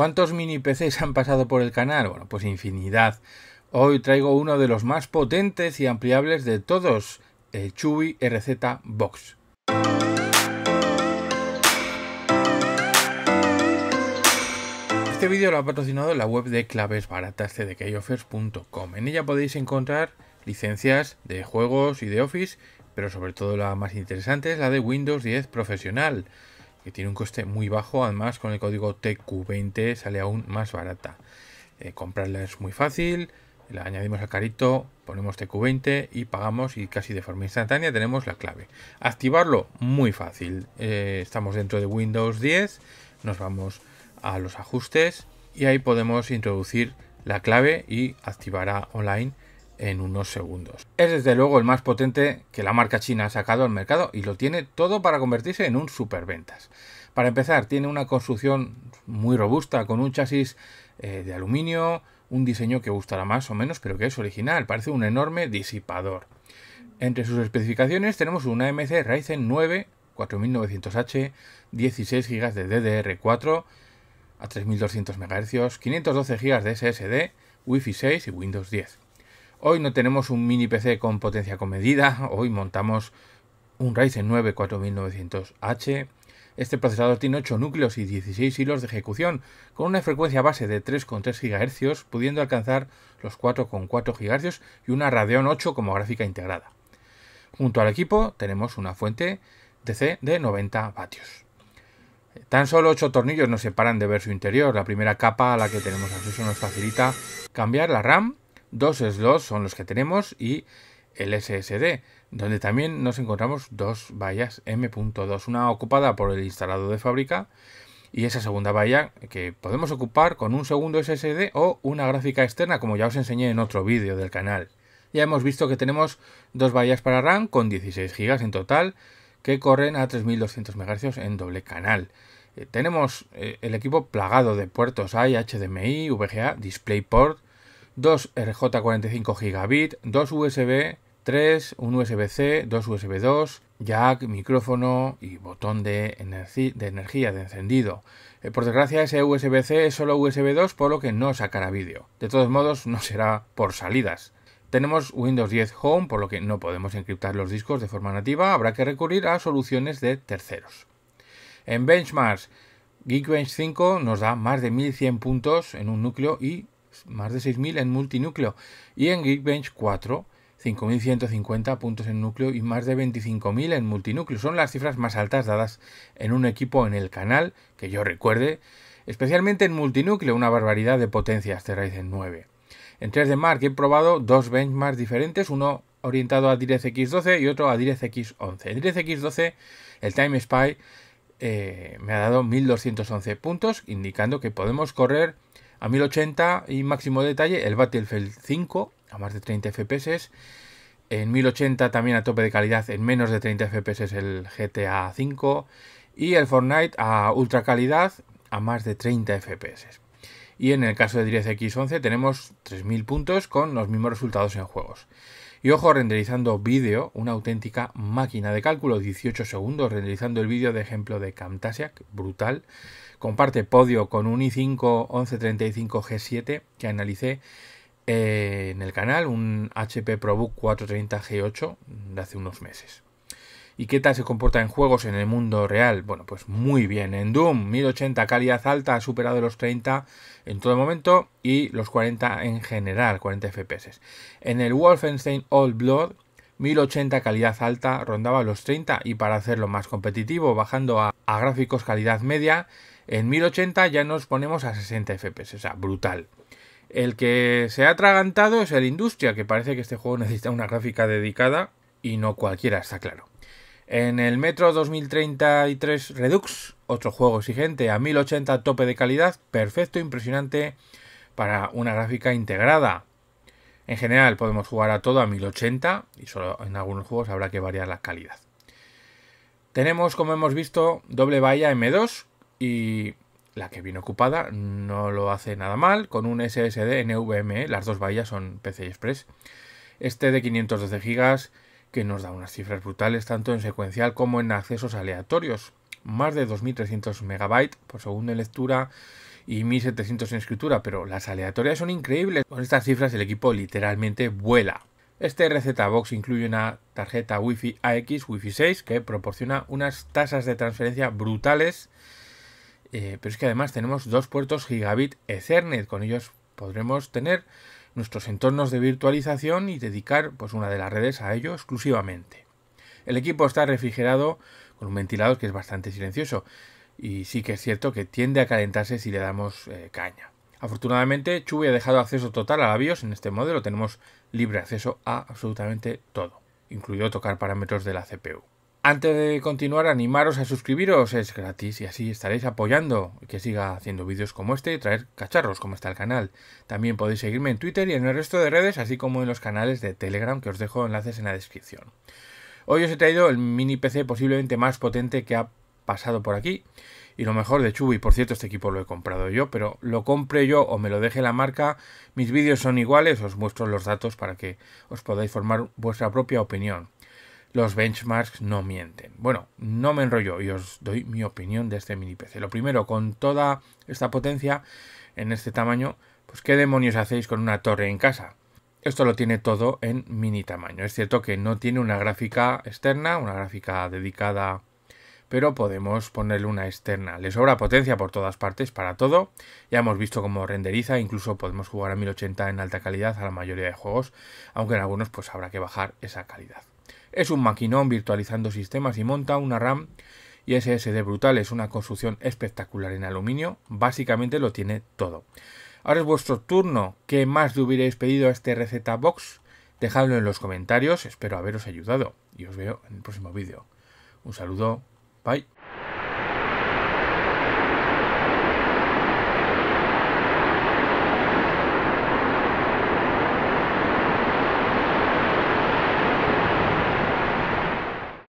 ¿Cuántos mini PCs han pasado por el canal? Bueno, pues infinidad. Hoy traigo uno de los más potentes y ampliables de todos, el Chewy RZ Box. Este vídeo lo ha patrocinado la web de claves baratas. En ella podéis encontrar licencias de juegos y de Office, pero sobre todo la más interesante es la de Windows 10 Profesional, que tiene un coste muy bajo, además con el código TQ20 sale aún más barata. Eh, comprarla es muy fácil, la añadimos al carrito, ponemos TQ20 y pagamos y casi de forma instantánea tenemos la clave. Activarlo muy fácil. Eh, estamos dentro de Windows 10, nos vamos a los ajustes y ahí podemos introducir la clave y activará online en unos segundos. Es desde luego el más potente que la marca china ha sacado al mercado y lo tiene todo para convertirse en un superventas. Para empezar, tiene una construcción muy robusta con un chasis eh, de aluminio, un diseño que gustará más o menos, pero que es original, parece un enorme disipador. Entre sus especificaciones tenemos una AMC Ryzen 9 4900H, 16 GB de DDR4 a 3200 MHz, 512 GB de SSD, Wi-Fi 6 y Windows 10. Hoy no tenemos un mini PC con potencia comedida, hoy montamos un Ryzen 9 4900H. Este procesador tiene 8 núcleos y 16 hilos de ejecución, con una frecuencia base de 3,3 GHz, pudiendo alcanzar los 4,4 GHz y una Radeon 8 como gráfica integrada. Junto al equipo tenemos una fuente DC de 90 vatios. Tan solo 8 tornillos nos separan de ver su interior. La primera capa a la que tenemos acceso nos facilita cambiar la RAM dos slots son los que tenemos y el SSD, donde también nos encontramos dos vallas M.2, una ocupada por el instalado de fábrica y esa segunda valla que podemos ocupar con un segundo SSD o una gráfica externa como ya os enseñé en otro vídeo del canal. Ya hemos visto que tenemos dos vallas para RAM con 16 GB en total que corren a 3200 MHz en doble canal. Eh, tenemos eh, el equipo plagado de puertos hay HDMI, VGA, DisplayPort, dos RJ45 gigabit, dos USB 3, un USB-C, dos USB 2, jack, micrófono y botón de, de energía de encendido. Eh, por desgracia ese USB-C es solo USB 2 por lo que no sacará vídeo. De todos modos no será por salidas. Tenemos Windows 10 Home por lo que no podemos encriptar los discos de forma nativa, habrá que recurrir a soluciones de terceros. En benchmarks, Geekbench 5 nos da más de 1100 puntos en un núcleo y más de 6.000 en multinúcleo, y en Geekbench 4, 5.150 puntos en núcleo y más de 25.000 en multinúcleo. Son las cifras más altas dadas en un equipo en el canal, que yo recuerde, especialmente en multinúcleo, una barbaridad de potencia este Ryzen 9. En 3D Mark he probado dos benchmarks diferentes, uno orientado a DirectX 12 y otro a DirectX 11. En DirectX 12 el Time Spy eh, me ha dado 1211 puntos, indicando que podemos correr a 1080 y máximo detalle el Battlefield 5 a más de 30 FPS. En 1080 también a tope de calidad en menos de 30 FPS el GTA 5 y el Fortnite a ultra calidad a más de 30 FPS. Y en el caso de DirectX 11 tenemos 3000 puntos con los mismos resultados en juegos. Y ojo, renderizando vídeo, una auténtica máquina de cálculo, 18 segundos renderizando el vídeo de ejemplo de Camtasia, brutal. Comparte podio con un i5 1135G7 que analicé eh, en el canal, un HP ProBook 430G8 de hace unos meses. ¿Y qué tal se comporta en juegos en el mundo real? Bueno, pues muy bien. En Doom, 1080 calidad alta, ha superado los 30 en todo momento y los 40 en general, 40 FPS. En el Wolfenstein Old Blood, 1080 calidad alta rondaba los 30 y para hacerlo más competitivo, bajando a, a gráficos calidad media, en 1080 ya nos ponemos a 60 FPS, o sea, brutal. El que se ha atragantado es el Industria, que parece que este juego necesita una gráfica dedicada y no cualquiera, está claro. En el Metro 2033 Redux, otro juego exigente a 1080 tope de calidad, perfecto, impresionante para una gráfica integrada. En general podemos jugar a todo a 1080 y solo en algunos juegos habrá que variar la calidad. Tenemos, como hemos visto, doble valla M2 y la que viene ocupada no lo hace nada mal, con un SSD NVMe, las dos vallas son PCI Express. Este de 512 GB que nos da unas cifras brutales tanto en secuencial como en accesos aleatorios. Más de 2.300 MB por segundo en lectura y 1700 en escritura, pero las aleatorias son increíbles. Con estas cifras el equipo literalmente vuela. Este RZ Box incluye una tarjeta Wi-Fi AX Wi-Fi 6 que proporciona unas tasas de transferencia brutales, eh, pero es que además tenemos dos puertos gigabit Ethernet. Con ellos podremos tener nuestros entornos de virtualización y dedicar pues, una de las redes a ello exclusivamente. El equipo está refrigerado con un ventilador que es bastante silencioso y sí que es cierto que tiende a calentarse si le damos eh, caña. Afortunadamente, Chubi ha dejado acceso total a la BIOS en este modelo, tenemos libre acceso a absolutamente todo, incluido tocar parámetros de la CPU. Antes de continuar, animaros a suscribiros, es gratis y así estaréis apoyando que siga haciendo vídeos como este y traer cacharros como está el canal. También podéis seguirme en Twitter y en el resto de redes, así como en los canales de Telegram que os dejo enlaces en la descripción. Hoy os he traído el mini PC posiblemente más potente que ha pasado por aquí. Y lo mejor de Chubi, por cierto, este equipo lo he comprado yo, pero lo compre yo o me lo deje la marca, mis vídeos son iguales, os muestro los datos para que os podáis formar vuestra propia opinión. Los benchmarks no mienten. Bueno, no me enrollo y os doy mi opinión de este mini PC. Lo primero, con toda esta potencia en este tamaño, pues ¿qué demonios hacéis con una torre en casa? Esto lo tiene todo en mini tamaño. Es cierto que no tiene una gráfica externa, una gráfica dedicada, pero podemos ponerle una externa. Le sobra potencia por todas partes para todo. Ya hemos visto cómo renderiza, incluso podemos jugar a 1080 en alta calidad a la mayoría de juegos, aunque en algunos pues habrá que bajar esa calidad. Es un maquinón virtualizando sistemas y monta una RAM y SSD brutal. Es una construcción espectacular en aluminio. Básicamente lo tiene todo. Ahora es vuestro turno. ¿Qué más le hubierais pedido a este receta box? Dejadlo en los comentarios. Espero haberos ayudado. Y os veo en el próximo vídeo. Un saludo. Bye.